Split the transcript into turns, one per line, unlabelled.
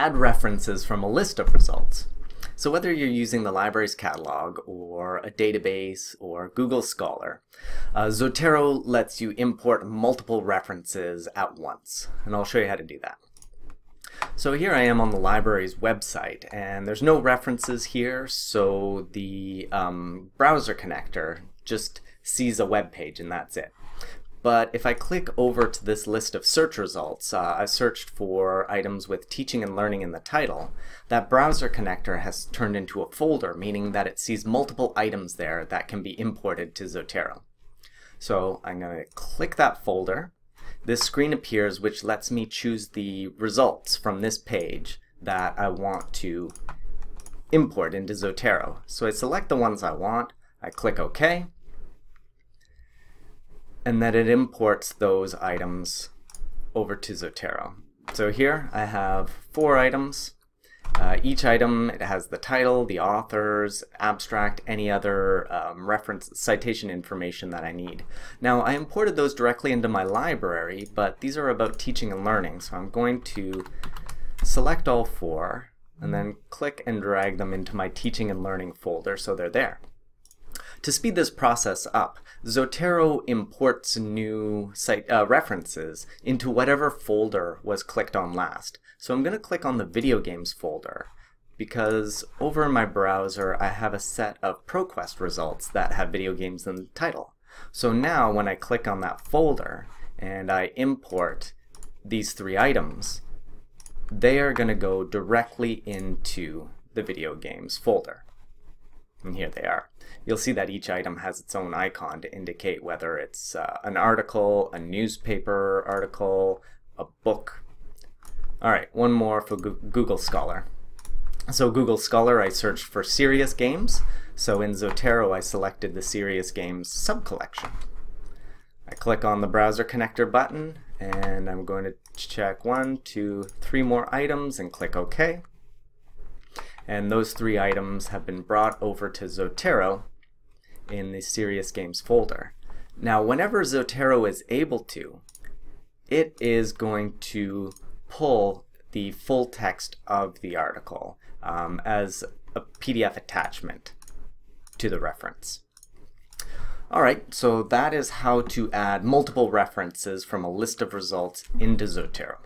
add references from a list of results. So whether you're using the library's catalog or a database or Google Scholar, uh, Zotero lets you import multiple references at once. And I'll show you how to do that. So here I am on the library's website and there's no references here so the um, browser connector just sees a web page and that's it. But if I click over to this list of search results, uh, I searched for items with teaching and learning in the title, that browser connector has turned into a folder, meaning that it sees multiple items there that can be imported to Zotero. So I'm going to click that folder. This screen appears which lets me choose the results from this page that I want to import into Zotero. So I select the ones I want, I click OK, and then it imports those items over to Zotero. So here I have four items. Uh, each item it has the title, the authors, abstract, any other um, reference citation information that I need. Now I imported those directly into my library, but these are about teaching and learning, so I'm going to select all four and then click and drag them into my teaching and learning folder so they're there. To speed this process up, Zotero imports new site uh, references into whatever folder was clicked on last. So I'm going to click on the video games folder because over in my browser I have a set of ProQuest results that have video games in the title. So now when I click on that folder and I import these three items, they are going to go directly into the video games folder. And here they are. You'll see that each item has its own icon to indicate whether it's uh, an article, a newspaper article, a book. All right, one more for Google Scholar. So Google Scholar, I searched for serious games. So in Zotero, I selected the serious games subcollection. I click on the browser connector button and I'm going to check one, two, three more items and click OK and those three items have been brought over to Zotero in the Serious Games folder. Now, whenever Zotero is able to, it is going to pull the full text of the article um, as a PDF attachment to the reference. Alright, so that is how to add multiple references from a list of results into Zotero.